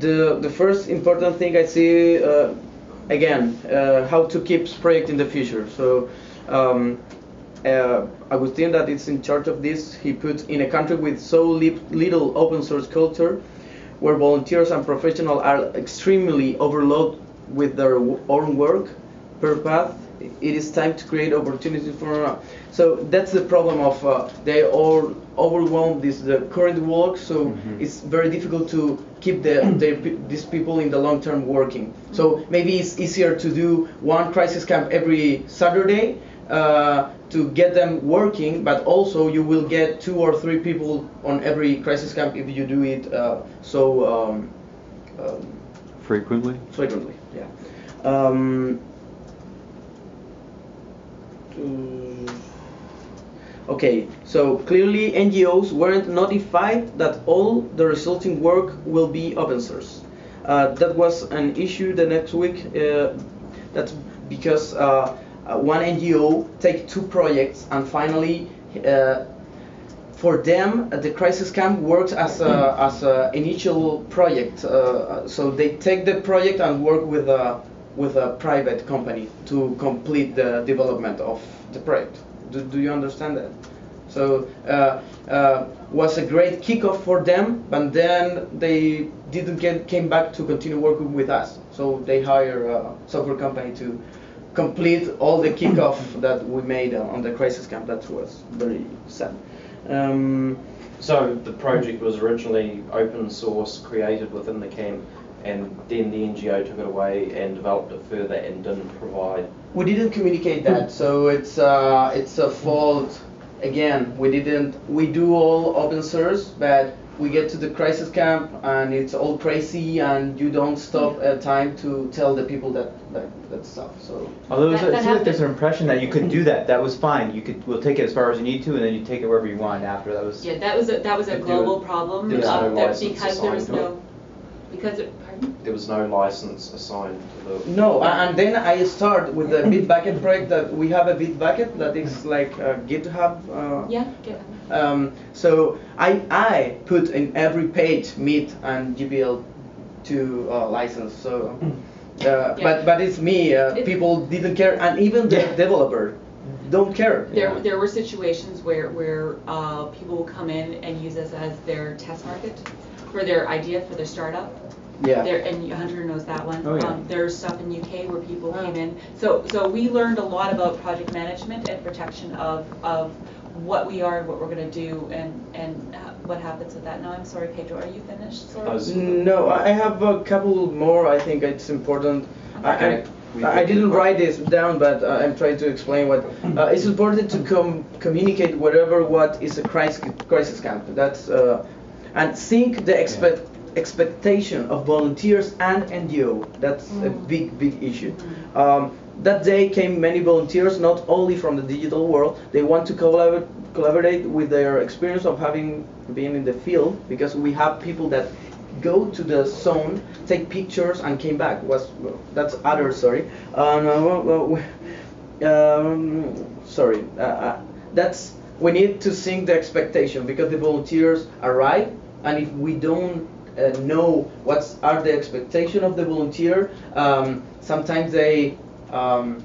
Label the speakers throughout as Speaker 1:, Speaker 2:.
Speaker 1: the the first important thing I see uh, again uh, how to keep project in the future. So um, uh, Agustin, that is in charge of this, he put in a country with so li little open source culture, where volunteers and professionals are extremely overloaded with their own work per path, it is time to create opportunities for. So that's the problem of uh, they all overwhelm this the current work. So mm-hmm. it's very difficult to keep the, the, these people in the long term working. So maybe it's easier to do one crisis camp every Saturday. Uh, to get them working, but also you will get two or three people on every crisis camp if you do it uh, so um,
Speaker 2: um, frequently.
Speaker 1: Frequently, yeah. Um, Okay, so clearly NGOs weren't notified that all the resulting work will be open source. Uh, that was an issue the next week. Uh, that's because uh, uh one NGO take two projects and finally uh, for them the crisis camp works as a as an initial project. Uh, so they take the project and work with a with a private company to complete the development of the project. Do, do you understand that? So uh, uh, was a great kickoff for them, but then they didn't get came back to continue working with us. So they hire a software company to complete all the kickoff that we made on the crisis camp. That was very sad. Um,
Speaker 3: so the project was originally open source, created within the camp, and then the NGO took it away and developed it further and didn't provide.
Speaker 1: We didn't communicate that, so it's uh, it's a fault. Again, we didn't. We do all open source, but we get to the crisis camp and it's all crazy, and you don't stop a time to tell the people that that, that stuff. So
Speaker 4: although that, it seems like there's an impression that you could do that. That was fine. You could we'll take it as far as you need to, and then you take it wherever you want after. That was
Speaker 5: yeah. That was a that was a global problem
Speaker 3: uh, no
Speaker 5: that because there was no because it,
Speaker 3: there was no license assigned to the.
Speaker 1: No, and then I start with the Bitbucket project that we have a Bitbucket that is like a GitHub.
Speaker 5: Uh, yeah,
Speaker 1: GitHub. Um, so I I put in every page MIT and GPL to uh, license. So. Uh, yeah. But but it's me. Uh, it, people didn't care, and even the yeah. developer don't care.
Speaker 5: There yeah. there were situations where where uh, people will come in and use us as their test market for their idea for their startup.
Speaker 1: Yeah.
Speaker 5: There, and Hunter knows that one.
Speaker 1: Oh, yeah.
Speaker 5: Um, there's stuff in UK where people oh. came in. So so we learned a lot about project management and protection of of what we are and what we're going to do and and what happens with that. Now I'm sorry, Pedro. Are you finished? Sorry.
Speaker 1: No, I have a couple more. I think it's important. Okay. I, I, didn't write this down, but uh, I'm trying to explain what. Uh, it's important to com communicate whatever what is a crisis crisis camp. That's uh, and sync the expect expectation of volunteers and NGO. That's mm. a big, big issue. Mm. Um, that day came many volunteers, not only from the digital world. They want to collaborate, collaborate with their experience of having been in the field, because we have people that go to the zone, take pictures, and came back. Was that's other story. Uh, um, sorry. Uh, uh, that's we need to sync the expectation because the volunteers arrive, and if we don't uh, know what are the expectation of the volunteer. Um, sometimes they um,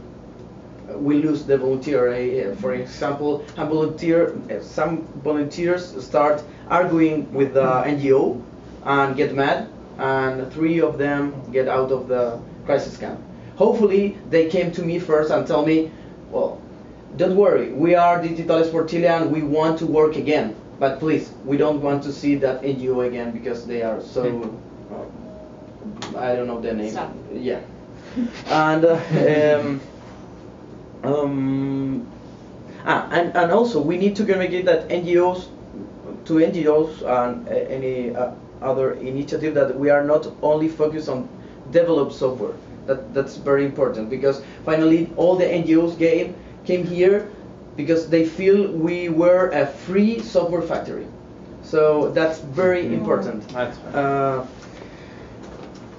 Speaker 1: we lose the volunteer. For example, a volunteer, uh, some volunteers start arguing with the NGO and get mad, and three of them get out of the crisis camp. Hopefully, they came to me first and tell me, well, don't worry, we are Digitales for Chile and we want to work again. But please, we don't want to see that NGO again because they are so. Uh, I don't know their name.
Speaker 5: Stop.
Speaker 1: Yeah. and uh, um, um, ah, and and also we need to communicate that NGOs to NGOs and uh, any uh, other initiative that we are not only focused on develop software. That that's very important because finally all the NGOs came came here because they feel we were a free software factory. So that's very mm. important.
Speaker 4: That's uh,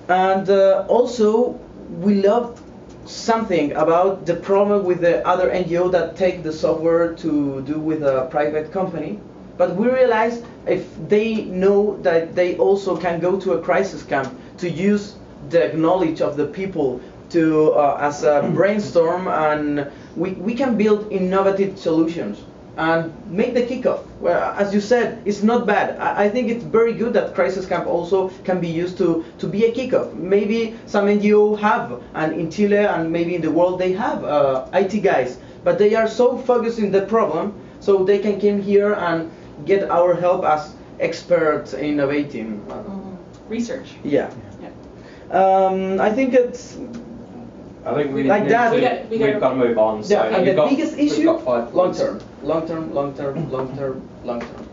Speaker 1: and uh, also, we love something about the problem with the other NGO that take the software to do with a private company. But we realize if they know that they also can go to a crisis camp to use the knowledge of the people to uh, as a brainstorm and we, we can build innovative solutions and make the kickoff. Well, as you said, it's not bad. I, I think it's very good that crisis camp also can be used to, to be a kickoff. Maybe some NGO have, and in Chile and maybe in the world they have uh, IT guys, but they are so focused in the problem, so they can come here and get our help as experts innovating.
Speaker 5: Mhm. Research.
Speaker 1: Yeah.
Speaker 5: Yeah.
Speaker 1: Um, I think it's
Speaker 3: I think we
Speaker 1: Like
Speaker 3: need
Speaker 1: that.
Speaker 3: to,
Speaker 5: We got- we
Speaker 3: we've
Speaker 5: got-
Speaker 3: got to move on. So
Speaker 1: yeah, and
Speaker 3: you've
Speaker 1: the
Speaker 3: got,
Speaker 1: biggest issue
Speaker 3: five
Speaker 1: long term, long term, long term, long term, long term.